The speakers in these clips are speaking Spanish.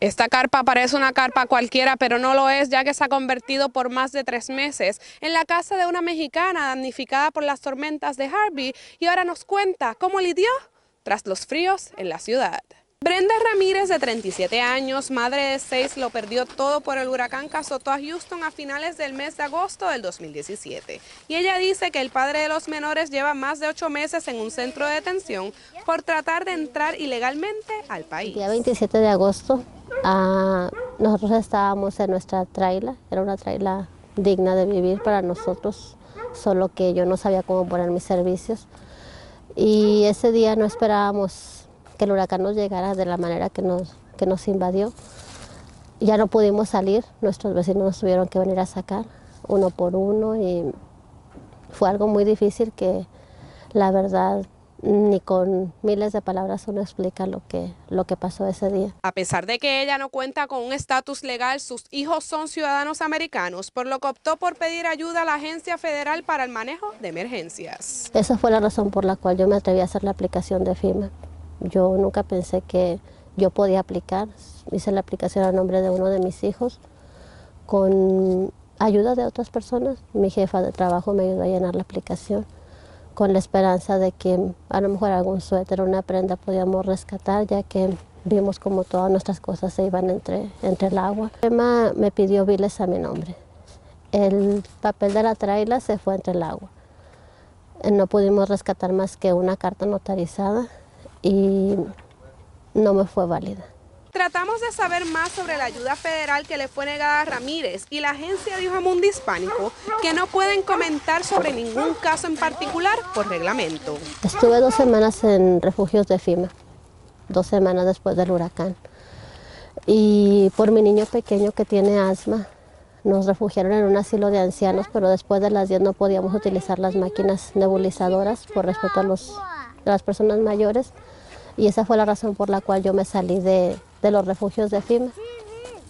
Esta carpa parece una carpa cualquiera, pero no lo es, ya que se ha convertido por más de tres meses en la casa de una mexicana damnificada por las tormentas de Harvey y ahora nos cuenta cómo lidió tras los fríos en la ciudad. Brenda Ramírez, de 37 años, madre de seis, lo perdió todo por el huracán que azotó a Houston a finales del mes de agosto del 2017. Y ella dice que el padre de los menores lleva más de ocho meses en un centro de detención por tratar de entrar ilegalmente al país. El día 27 de agosto, ah, nosotros estábamos en nuestra traila, era una traila digna de vivir para nosotros, solo que yo no sabía cómo poner mis servicios. Y ese día no esperábamos que el huracán nos llegara de la manera que nos, que nos invadió. Ya no pudimos salir, nuestros vecinos nos tuvieron que venir a sacar uno por uno y fue algo muy difícil que la verdad ni con miles de palabras uno explica lo que, lo que pasó ese día. A pesar de que ella no cuenta con un estatus legal, sus hijos son ciudadanos americanos, por lo que optó por pedir ayuda a la Agencia Federal para el Manejo de Emergencias. Esa fue la razón por la cual yo me atreví a hacer la aplicación de FIMA. Yo nunca pensé que yo podía aplicar. Hice la aplicación a nombre de uno de mis hijos con ayuda de otras personas. Mi jefa de trabajo me ayudó a llenar la aplicación con la esperanza de que a lo mejor algún suéter una prenda podíamos rescatar, ya que vimos como todas nuestras cosas se iban entre, entre el agua. Emma me pidió biles a mi nombre. El papel de la traila se fue entre el agua. No pudimos rescatar más que una carta notarizada y no me fue válida. Tratamos de saber más sobre la ayuda federal que le fue negada a Ramírez y la agencia a Mundo Hispánico que no pueden comentar sobre ningún caso en particular por reglamento. Estuve dos semanas en refugios de FIMA, dos semanas después del huracán. Y por mi niño pequeño que tiene asma, nos refugiaron en un asilo de ancianos, pero después de las 10 no podíamos utilizar las máquinas nebulizadoras por respeto a los de las personas mayores y esa fue la razón por la cual yo me salí de, de los refugios de FIMA.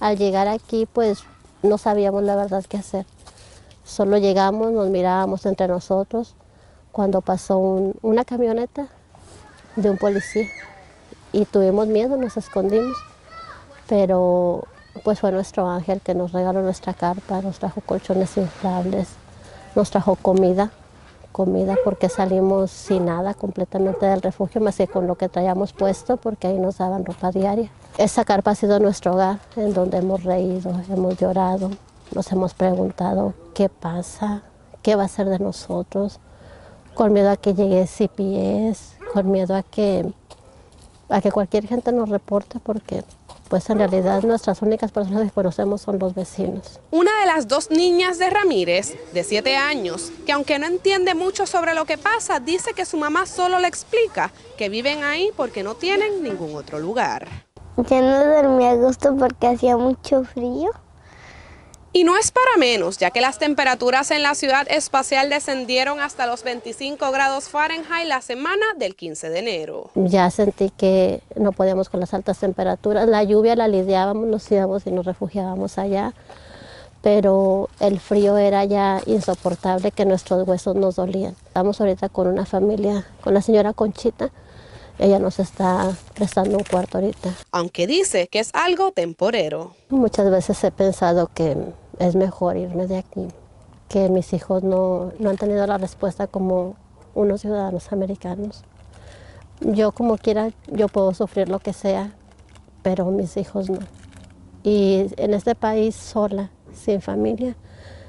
Al llegar aquí pues no sabíamos la verdad qué hacer. Solo llegamos, nos mirábamos entre nosotros cuando pasó una camioneta de un policía y tuvimos miedo, nos escondimos, pero pues fue nuestro ángel que nos regaló nuestra carpa, nos trajo colchones inflables, nos trajo comida comida porque salimos sin nada completamente del refugio, más que con lo que traíamos puesto porque ahí nos daban ropa diaria. Esa carpa ha sido nuestro hogar en donde hemos reído, hemos llorado, nos hemos preguntado qué pasa, qué va a ser de nosotros, con miedo a que llegue CPS, con miedo a que, a que cualquier gente nos reporte porque pues en realidad nuestras únicas personas que conocemos son los vecinos. Una de las dos niñas de Ramírez, de 7 años, que aunque no entiende mucho sobre lo que pasa, dice que su mamá solo le explica que viven ahí porque no tienen ningún otro lugar. Ya no dormí a gusto porque hacía mucho frío. Y no es para menos, ya que las temperaturas en la ciudad espacial descendieron hasta los 25 grados Fahrenheit la semana del 15 de enero. Ya sentí que no podíamos con las altas temperaturas. La lluvia la lidiábamos, nos íbamos y nos refugiábamos allá, pero el frío era ya insoportable que nuestros huesos nos dolían. Estamos ahorita con una familia, con la señora Conchita, ella nos está prestando un cuarto ahorita. Aunque dice que es algo temporero. Muchas veces he pensado que es mejor irme de aquí, que mis hijos no, no han tenido la respuesta como unos ciudadanos americanos. Yo como quiera, yo puedo sufrir lo que sea, pero mis hijos no. Y en este país sola, sin familia,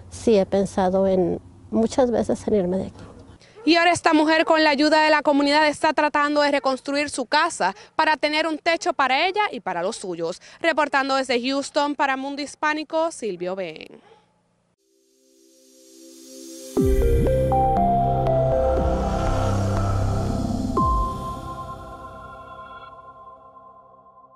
sí he pensado en muchas veces en irme de aquí. Y ahora esta mujer con la ayuda de la comunidad está tratando de reconstruir su casa para tener un techo para ella y para los suyos. Reportando desde Houston para Mundo Hispánico, Silvio Ben.